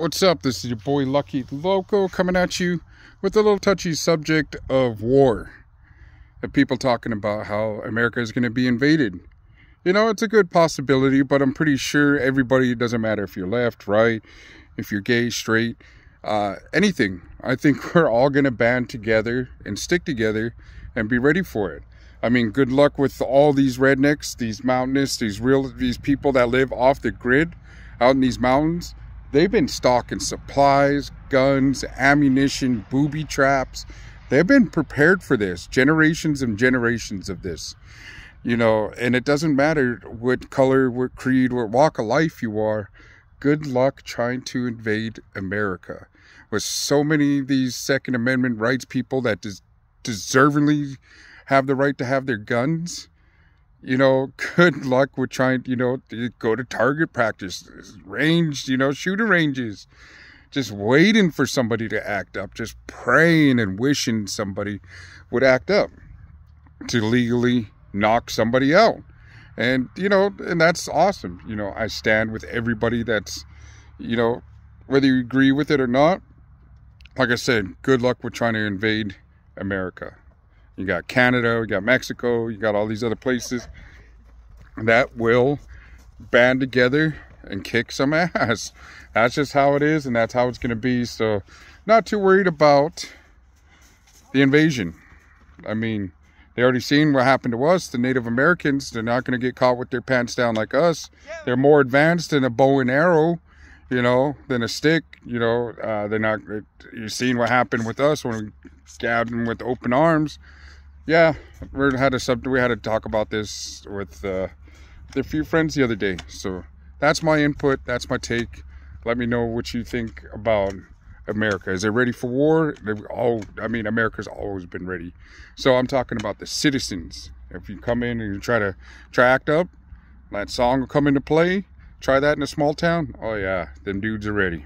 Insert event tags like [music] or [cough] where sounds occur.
What's up? This is your boy Lucky Loko coming at you with a little touchy subject of war. Of people talking about how America is going to be invaded. You know, it's a good possibility, but I'm pretty sure everybody, doesn't matter if you're left, right, if you're gay, straight, uh, anything. I think [laughs] we're all going to band together and stick together and be ready for it. I mean, good luck with all these rednecks, these mountainists, these real, these people that live off the grid out in these mountains They've been stocking supplies, guns, ammunition, booby traps. They've been prepared for this, generations and generations of this. You know, and it doesn't matter what color, what creed, what walk of life you are. Good luck trying to invade America. With so many of these Second Amendment rights people that des- deservingly have the right to have their guns, you know, [laughs] good luck with trying, you know, to go to target practice, range, you know, shooting ranges, just waiting for somebody to act up, just praying and wishing somebody would act up to legally knock somebody out. And, you know, and that's awesome. You know, I stand with everybody that's, you know, whether you agree with it or not. Like I said, good luck with trying to invade America. You got Canada, you got Mexico, you got all these other places that will band together and kick some [laughs] ass. That's just how it is, and that's how it's going to be. So, not too worried about the invasion. I mean, they already seen what happened to us, the Native Americans. They're not going to get caught with their pants down like us. They're more advanced than a bow and arrow, you know, than a stick. You know, uh, they're not. You've seen what happened with us when we stabbed with open arms yeah, we had a sub. We had to talk about this with, uh, with a few friends the other day. So that's my input. That's my take. Let me know what you think about America. Is it ready for war? Oh, I mean, America's always been ready. So I'm talking about the citizens. If you come in and you try to try act up, that song will come into play. Try that in a small town. Oh yeah, them dudes are ready.